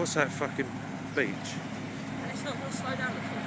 What's that fucking beach? And it's not going to slow down at all.